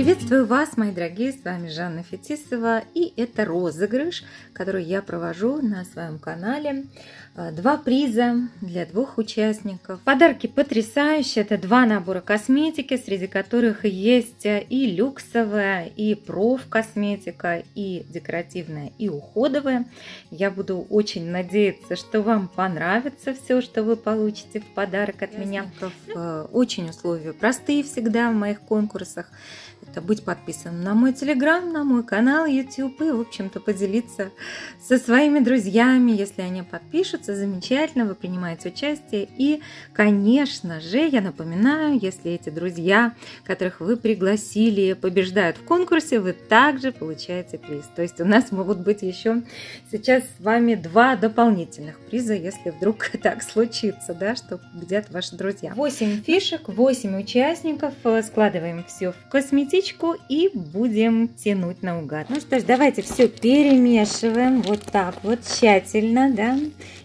Приветствую вас, мои дорогие, с вами Жанна Фетисова, и это розыгрыш, который я провожу на своем канале. А, два приза для двух участников. Подарки потрясающие, это два набора косметики, среди которых есть и люксовая, и проф-косметика, и декоративная, и уходовая. Я буду очень надеяться, что вам понравится все, что вы получите в подарок от меня. Э, очень условия простые всегда в моих конкурсах это быть подписанным на мой телеграм, на мой канал YouTube и, в общем-то, поделиться со своими друзьями, если они подпишутся, замечательно, вы принимаете участие. И, конечно же, я напоминаю, если эти друзья, которых вы пригласили, побеждают в конкурсе, вы также получаете приз. То есть у нас могут быть еще сейчас с вами два дополнительных приза, если вдруг так случится, да, что победят ваши друзья. 8 фишек, 8 участников, складываем все в косметику водичку и будем тянуть наугад. Ну что ж, давайте все перемешиваем вот так вот тщательно, да.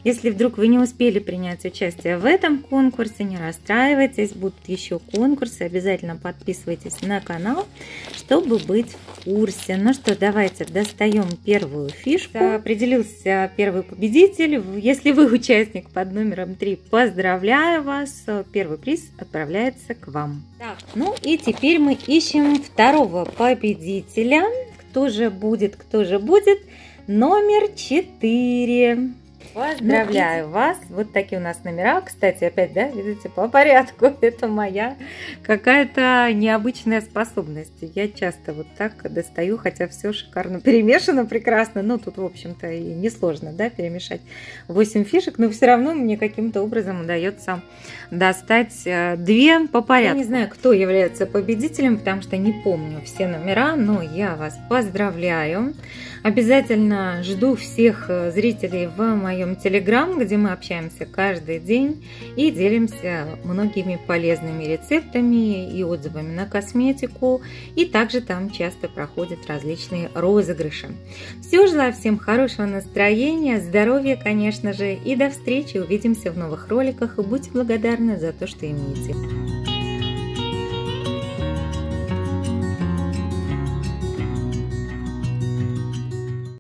Если вдруг вы не успели принять участие в этом конкурсе, не расстраивайтесь, будут еще конкурсы, обязательно подписывайтесь на канал, чтобы быть в курсе. Ну что, давайте достаем первую фишку. Определился первый победитель. Если вы участник под номером 3, поздравляю вас. Первый приз отправляется к вам. Так, ну и теперь мы ищем второго победителя. Кто же будет, кто же будет? Номер 4. Поздравляю вас. Вот такие у нас номера. Кстати, опять, да, видите, по порядку. Это моя какая-то необычная способность. Я часто вот так достаю, хотя все шикарно перемешано прекрасно. Ну, тут, в общем-то, и несложно, да, перемешать 8 фишек, но все равно мне каким-то образом удается достать э, две по порядку. Я не знаю, кто является победителем, потому что не помню все номера, но я вас поздравляю. Обязательно жду всех э, зрителей в моем телеграм, где мы общаемся каждый день и делимся многими полезными рецептами и отзывами на косметику. И также там часто проходят различные розыгрыши. Все, желаю всем хорошего настроения, здоровья, конечно же, и до встречи. Увидимся в новых роликах и будьте благодарны за то, что имеете.